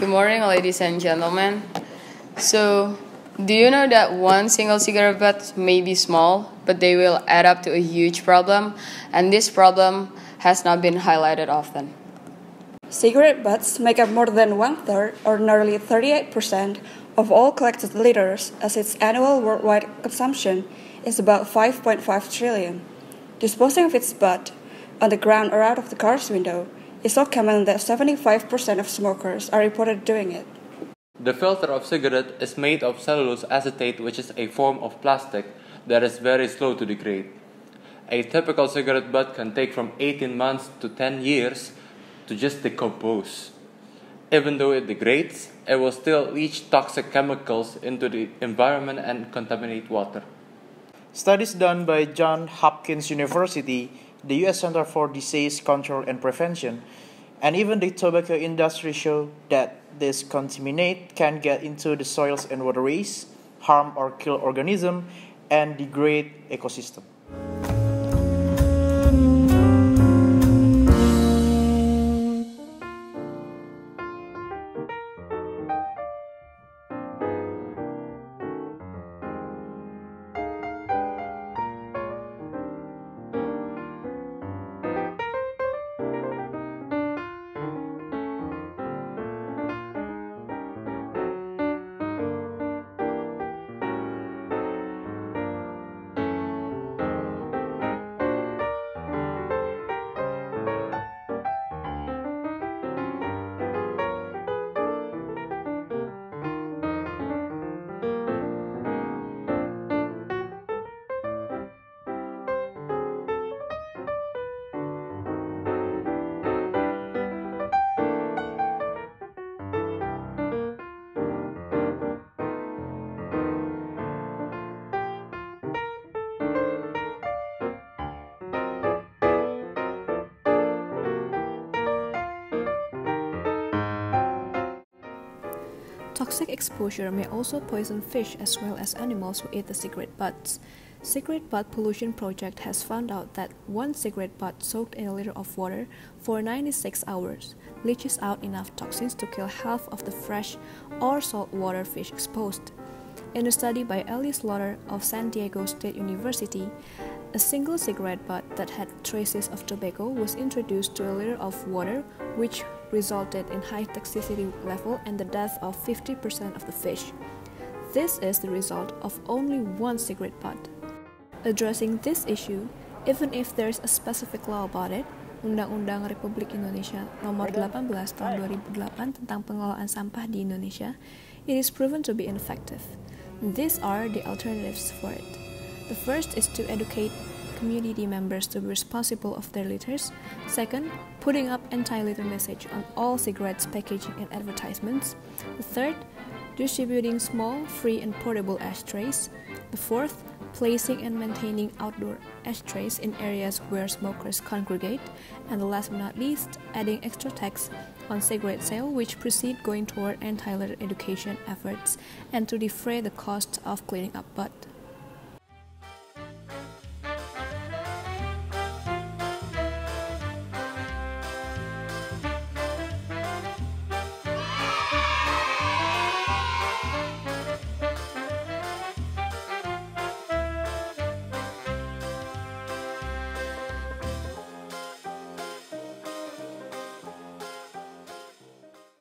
Good morning, ladies and gentlemen. So, do you know that one single cigarette butt may be small, but they will add up to a huge problem, and this problem has not been highlighted often? Cigarette butts make up more than one third, or nearly 38%, of all collected litters, as its annual worldwide consumption is about 5.5 trillion. Disposing of its butt on the ground or out of the car's window is so common that 75% of smokers are reported doing it. The filter of cigarette is made of cellulose acetate which is a form of plastic that is very slow to degrade. A typical cigarette butt can take from 18 months to 10 years to just decompose. Even though it degrades, it will still leach toxic chemicals into the environment and contaminate water. Studies done by Johns Hopkins University the U.S. Center for Disease Control and Prevention, and even the tobacco industry show that this contaminate can get into the soils and waterways, harm or kill organisms, and degrade ecosystem. Toxic exposure may also poison fish as well as animals who eat the cigarette butts. Cigarette Butt Pollution Project has found out that one cigarette butt soaked in a liter of water for 96 hours leaches out enough toxins to kill half of the fresh or saltwater fish exposed. In a study by Elli Slaughter of San Diego State University, a single cigarette butt that had traces of tobacco was introduced to a liter of water, which resulted in high toxicity level and the death of 50% of the fish. This is the result of only one cigarette butt. Addressing this issue, even if there is a specific law about it, Undang-Undang Republik Indonesia Nomor 18 Tahun 2008 tentang pengelolaan sampah di Indonesia, it is proven to be ineffective. These are the alternatives for it. The first is to educate community members to be responsible of their litters. Second, putting up anti-litter message on all cigarettes packaging and advertisements. The third, distributing small, free and portable ashtrays. The fourth, placing and maintaining outdoor ashtrays in areas where smokers congregate. And the last but not least, adding extra tax on cigarette sale which proceed going toward anti-litter education efforts and to defray the cost of cleaning up butt.